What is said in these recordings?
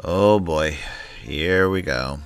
Oh boy, here we go.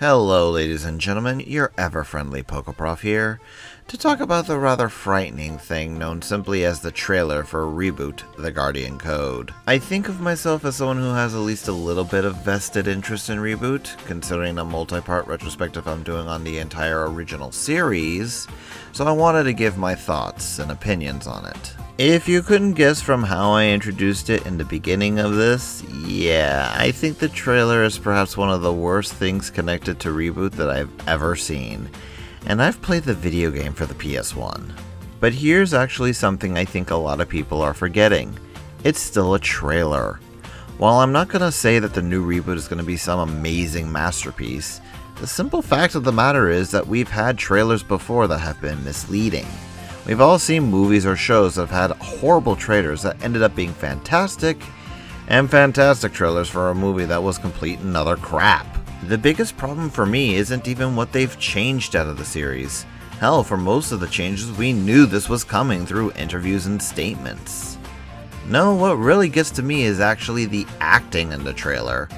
Hello, ladies and gentlemen, your ever friendly Pokeprof here to talk about the rather frightening thing known simply as the trailer for Reboot The Guardian Code. I think of myself as someone who has at least a little bit of vested interest in Reboot, considering the multi part retrospective I'm doing on the entire original series, so I wanted to give my thoughts and opinions on it. If you couldn't guess from how I introduced it in the beginning of this, yeah, I think the trailer is perhaps one of the worst things connected to Reboot that I've ever seen and I've played the video game for the PS1. But here's actually something I think a lot of people are forgetting. It's still a trailer. While I'm not going to say that the new reboot is going to be some amazing masterpiece, the simple fact of the matter is that we've had trailers before that have been misleading. We've all seen movies or shows that have had horrible trailers that ended up being fantastic, and fantastic trailers for a movie that was complete and utter crap. The biggest problem for me isn't even what they've changed out of the series. Hell, for most of the changes, we knew this was coming through interviews and statements. No, what really gets to me is actually the acting in the trailer.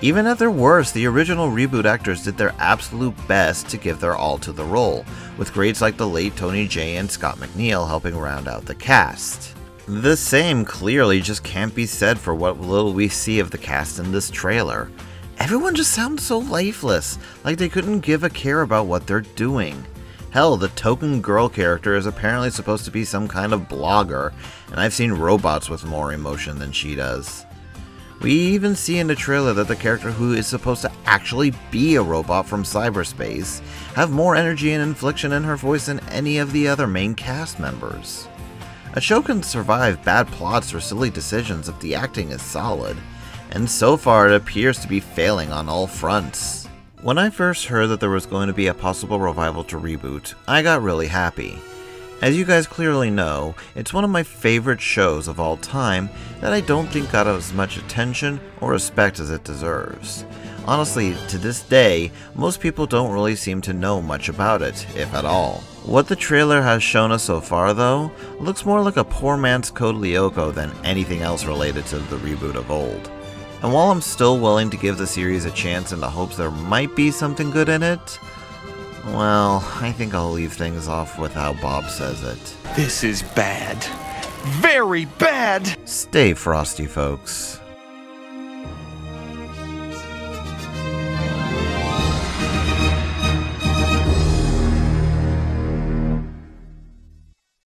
Even at their worst, the original reboot actors did their absolute best to give their all to the role, with greats like the late Tony Jay and Scott McNeil helping round out the cast. The same clearly just can't be said for what little we see of the cast in this trailer. Everyone just sounds so lifeless, like they couldn't give a care about what they're doing. Hell, the token girl character is apparently supposed to be some kind of blogger, and I've seen robots with more emotion than she does. We even see in the trailer that the character who is supposed to actually be a robot from cyberspace have more energy and inflection in her voice than any of the other main cast members. A show can survive bad plots or silly decisions if the acting is solid, and so far it appears to be failing on all fronts. When I first heard that there was going to be a possible revival to Reboot, I got really happy. As you guys clearly know, it's one of my favorite shows of all time that I don't think got as much attention or respect as it deserves. Honestly, to this day, most people don't really seem to know much about it, if at all. What the trailer has shown us so far, though, looks more like a poor man's Code Lyoko than anything else related to the reboot of old. And while I'm still willing to give the series a chance in the hopes there might be something good in it, well, I think I'll leave things off with how Bob says it. This is bad. Very bad! Stay frosty, folks.